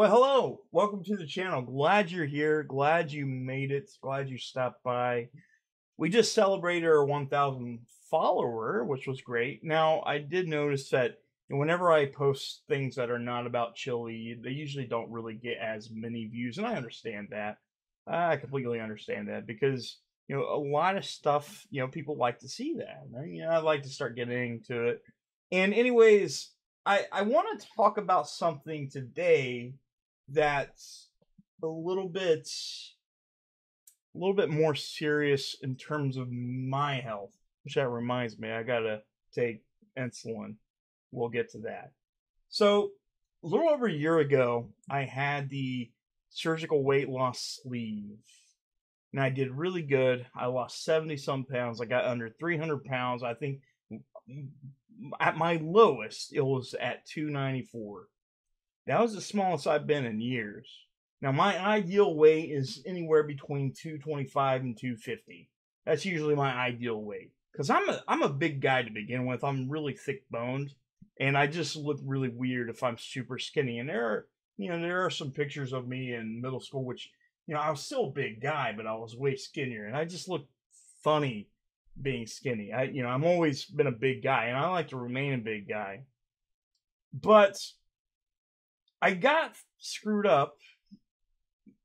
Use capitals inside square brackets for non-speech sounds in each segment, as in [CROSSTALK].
Well, hello. Welcome to the channel. Glad you're here. Glad you made it. Glad you stopped by. We just celebrated our 1,000 follower, which was great. Now, I did notice that whenever I post things that are not about chili, they usually don't really get as many views, and I understand that. I completely understand that because you know a lot of stuff. You know, people like to see that. And, you know, I'd like to start getting to it. And anyways, I I want to talk about something today that's a little bit a little bit more serious in terms of my health. Which that reminds me, I gotta take insulin. We'll get to that. So a little over a year ago, I had the surgical weight loss sleeve. And I did really good. I lost 70 some pounds. I got under 300 pounds. I think mm, mm, at my lowest, it was at 294. That was the smallest I've been in years. Now, my ideal weight is anywhere between 225 and 250. That's usually my ideal weight. Because I'm a, I'm a big guy to begin with. I'm really thick boned. And I just look really weird if I'm super skinny. And there are, you know, there are some pictures of me in middle school, which, you know, I was still a big guy, but I was way skinnier. And I just look funny being skinny. I, you know, I'm always been a big guy and I like to remain a big guy. But I got screwed up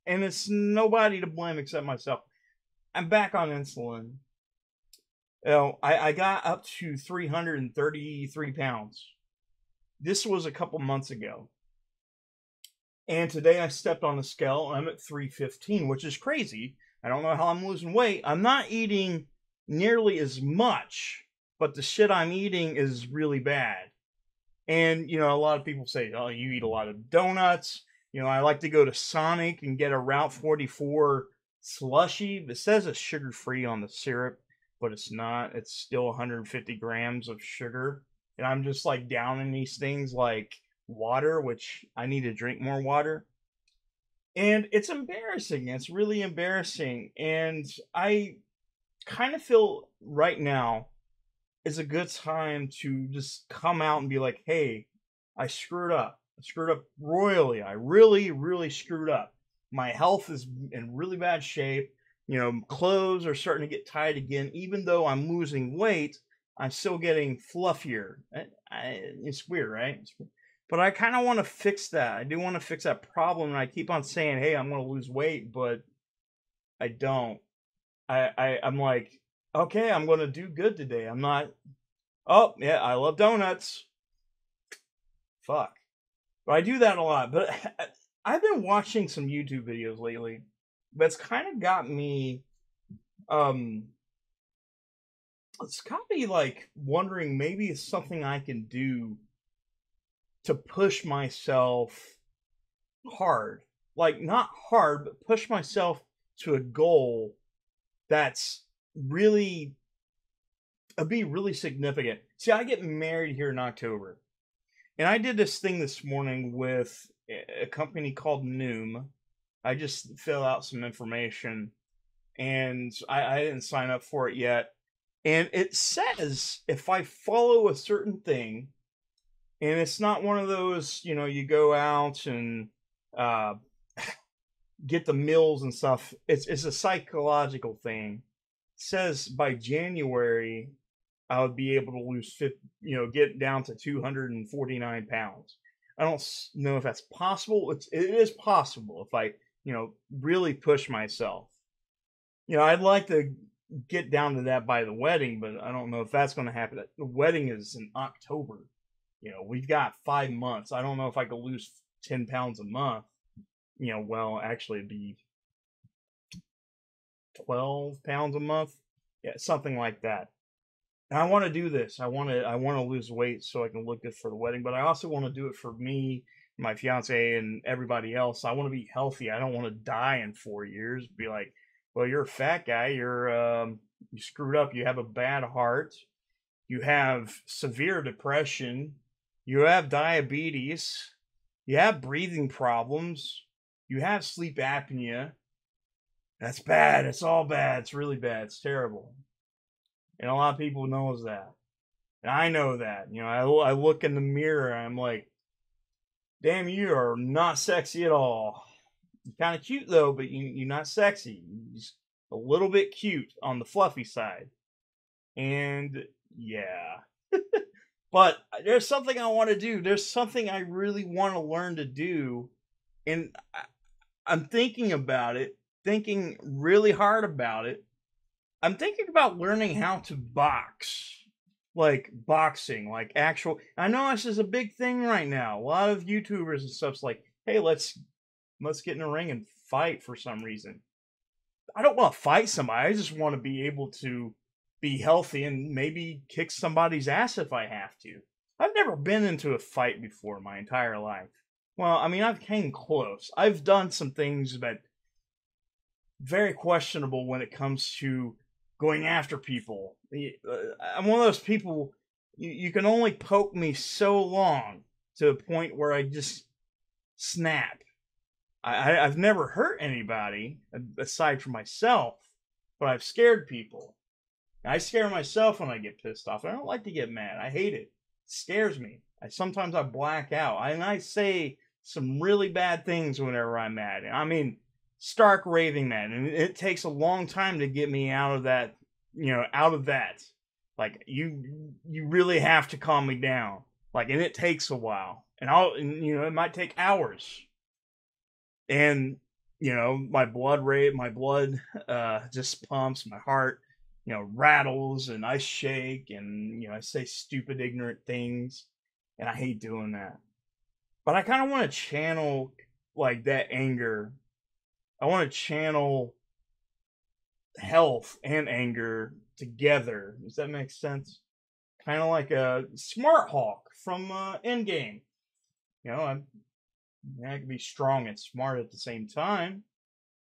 and it's nobody to blame except myself. I'm back on insulin. You know, I, I got up to 333 pounds. This was a couple months ago. And today I stepped on the scale I'm at 315, which is crazy. I don't know how I'm losing weight. I'm not eating nearly as much, but the shit I'm eating is really bad. And, you know, a lot of people say, oh, you eat a lot of donuts. You know, I like to go to Sonic and get a Route 44 slushy. It says it's sugar free on the syrup, but it's not. It's still 150 grams of sugar. And I'm just like down in these things like water, which I need to drink more water. And it's embarrassing. It's really embarrassing. And I kind of feel right now is a good time to just come out and be like, hey, I screwed up. I screwed up royally. I really, really screwed up. My health is in really bad shape. You know, clothes are starting to get tight again. Even though I'm losing weight, I'm still getting fluffier. I, I, it's weird, right? It's, but I kind of want to fix that. I do want to fix that problem. And I keep on saying, hey, I'm going to lose weight, but I don't. I, I I'm like, okay, I'm going to do good today. I'm not. Oh yeah, I love donuts. Fuck, but I do that a lot. But [LAUGHS] I've been watching some YouTube videos lately that's kind of got me. Um, it's got me like wondering maybe it's something I can do to push myself hard. Like not hard, but push myself to a goal that's really it'd be really significant. See, I get married here in October. And I did this thing this morning with a company called Noom. I just fill out some information and I, I didn't sign up for it yet. And it says if I follow a certain thing, and it's not one of those, you know, you go out and uh, [SIGHS] get the meals and stuff. It's it's a psychological thing. Says by January I would be able to lose 50, you know, get down to 249 pounds. I don't know if that's possible. It's it is possible if I, you know, really push myself. You know, I'd like to get down to that by the wedding, but I don't know if that's going to happen. The wedding is in October. You know, we've got five months. I don't know if I could lose 10 pounds a month you know, well, actually it'd be 12 pounds a month. Yeah, something like that. And I want to do this. I want to I want to lose weight so I can look good for the wedding, but I also want to do it for me, my fiance and everybody else. I want to be healthy. I don't want to die in 4 years. Be like, "Well, you're a fat guy. You're um you screwed up. You have a bad heart. You have severe depression. You have diabetes. You have breathing problems you have sleep apnea. That's bad. It's all bad. It's really bad. It's terrible. And a lot of people knows that. And I know that. You know, I, I look in the mirror and I'm like, damn, you are not sexy at all. You're kind of cute though, but you, you're not sexy. You're just a little bit cute on the fluffy side. And yeah. [LAUGHS] but uh, there's something I want to do. There's something I really want to learn to do. And I, I'm thinking about it, thinking really hard about it. I'm thinking about learning how to box. Like boxing, like actual. I know this is a big thing right now. A lot of YouTubers and stuff's like, hey, let's let's get in a ring and fight for some reason. I don't want to fight somebody. I just want to be able to be healthy and maybe kick somebody's ass if I have to. I've never been into a fight before my entire life. Well, I mean, I've came close. I've done some things that very questionable when it comes to going after people. Uh, I'm one of those people you, you can only poke me so long to a point where I just snap. I, I've never hurt anybody aside from myself, but I've scared people. I scare myself when I get pissed off. I don't like to get mad. I hate it. It scares me. I sometimes I black out. I, and I say some really bad things whenever I'm mad. I mean, stark raving mad, and it takes a long time to get me out of that. You know, out of that. Like you, you really have to calm me down. Like, and it takes a while, and I'll, and, you know, it might take hours. And you know, my blood rate, my blood, uh, just pumps, my heart, you know, rattles, and I shake, and you know, I say stupid, ignorant things, and I hate doing that but I kind of want to channel like that anger. I want to channel health and anger together. Does that make sense? Kind of like a Smart Hulk from uh, Endgame. You know, I'm, I can be strong and smart at the same time.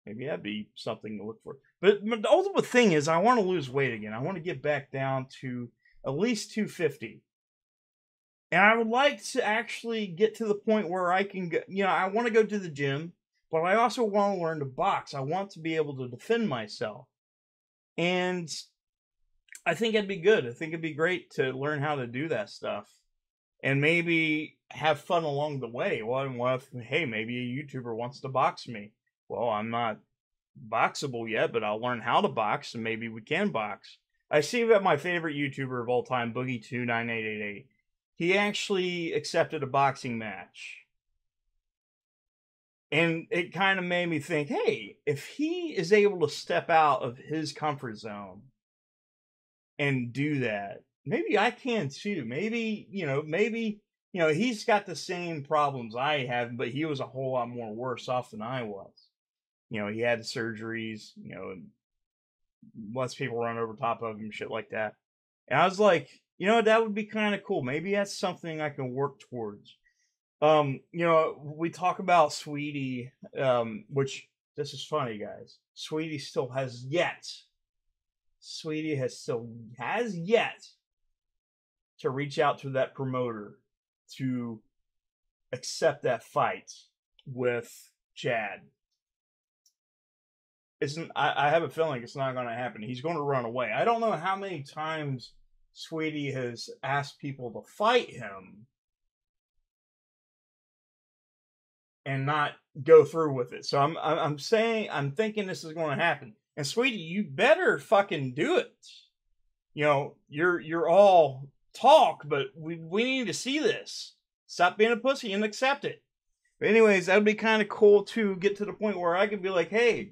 Maybe that'd be something to look for. But, but the ultimate thing is, I want to lose weight again. I want to get back down to at least 250. And I would like to actually get to the point where I can go, you know, I want to go to the gym, but I also want to learn to box. I want to be able to defend myself. And I think it'd be good. I think it'd be great to learn how to do that stuff and maybe have fun along the way. What, if, hey, maybe a YouTuber wants to box me? Well, I'm not boxable yet, but I'll learn how to box and maybe we can box. I see that my favorite YouTuber of all time, Boogie2988 he actually accepted a boxing match. And it kind of made me think, hey, if he is able to step out of his comfort zone and do that, maybe I can too. Maybe, you know, maybe, you know, he's got the same problems I have, but he was a whole lot more worse off than I was. You know, he had surgeries, you know, less people run over top of him, shit like that. And I was like, you know, that would be kind of cool. Maybe that's something I can work towards. Um, you know, we talk about Sweetie, um, which this is funny, guys. Sweetie still has yet, Sweetie has still has yet to reach out to that promoter to accept that fight with Chad. It's I, I have a feeling it's not going to happen. He's going to run away. I don't know how many times Sweetie has asked people to fight him and not go through with it. So I'm I'm saying I'm thinking this is going to happen. And sweetie, you better fucking do it. You know, you're you're all talk, but we we need to see this. Stop being a pussy and accept it. But anyways, that would be kind of cool to get to the point where I could be like, "Hey,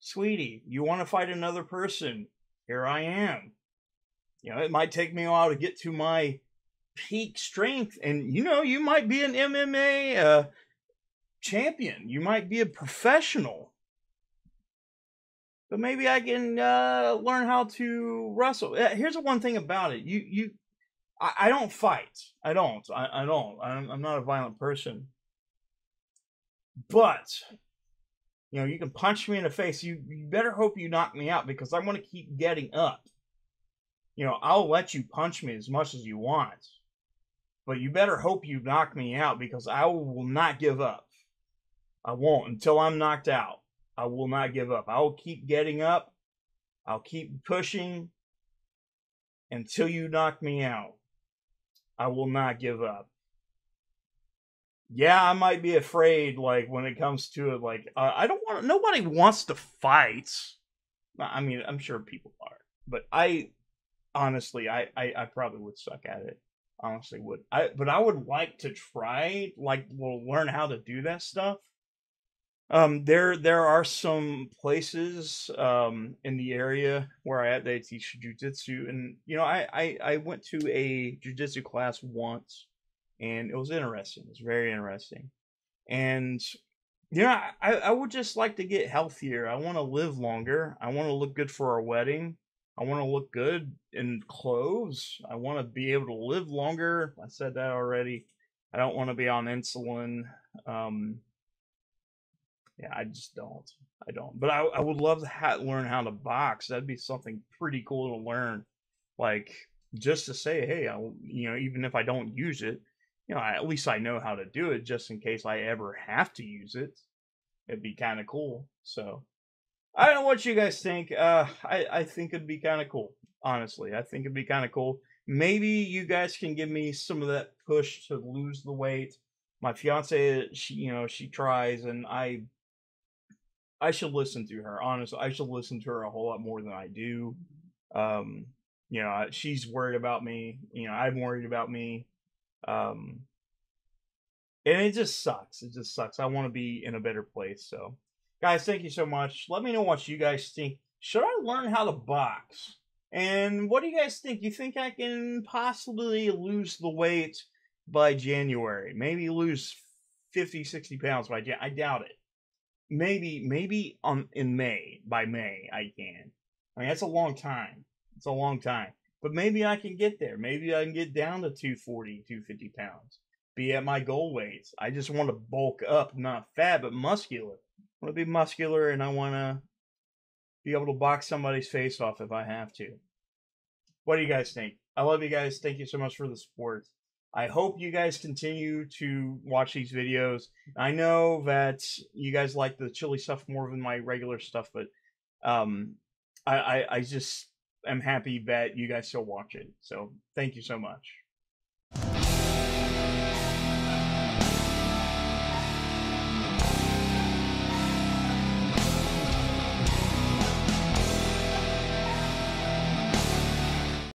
sweetie, you want to fight another person? Here I am. You know, it might take me a while to get to my peak strength, and you know, you might be an MMA uh, champion. You might be a professional, but maybe I can uh, learn how to wrestle. Uh, here's the one thing about it: you you, I, I don't fight. I don't. I, I don't. I'm, I'm not a violent person, but you know, you can punch me in the face. You, you better hope you knock me out because I want to keep getting up you know, I'll let you punch me as much as you want, but you better hope you knock me out because I will not give up. I won't until I'm knocked out. I will not give up. I will keep getting up. I'll keep pushing until you knock me out. I will not give up. yeah, I might be afraid. Like when it comes to it, like uh, I don't want. Nobody wants to fight. I mean, I'm sure people are, but I honestly, I, I, I probably would suck at it. Honestly, would I? But I would like to try, like, well, learn how to do that stuff. Um, there there are some places um in the area where I at they teach jujitsu, and you know, I, I I went to a jujitsu class once, and it was interesting. It was very interesting, and you know, I I would just like to get healthier. I want to live longer. I want to look good for our wedding. I want to look good in clothes. I want to be able to live longer. I said that already. I don't want to be on insulin. Um, yeah, I just don't. I don't. But I, I would love to ha- learn how to box. That'd be something pretty cool to learn. Like just to say, hey, I, you know, even if I don't use it, you know, I, at least I know how to do it, just in case I ever have to use it. It'd be kind of cool. So I don't know what you guys think. Uh, I I think it'd be kind of cool. Honestly, I think it'd be kind of cool. Maybe you guys can give me some of that push to lose the weight. My fiance, she you know she tries, and I I should listen to her. Honestly, I should listen to her a whole lot more than I do. Um, you know, she's worried about me. You know, I'm worried about me. Um, and it just sucks. It just sucks. I want to be in a better place. So Guys, thank you so much. Let me know what you guys think. Should I learn how to box? And what do you guys think? You think I can possibly lose the weight by January? Maybe lose 50, 60 pounds by Jan- I doubt it. Maybe, maybe on in May, by May, I can. I mean, that's a long time. It's a long time. But maybe I can get there. Maybe I can get down to 240, 250 pounds. Be at my goal weights. I just want to bulk up, not fat, but muscular want to be muscular and I want to be able to box somebody's face off if I have to. What do you guys think? I love you guys. Thank you so much for the support. I hope you guys continue to watch these videos. I know that you guys like the chili stuff more than my regular stuff, but um, I, I, I just am happy that you guys still watch it. So thank you so much.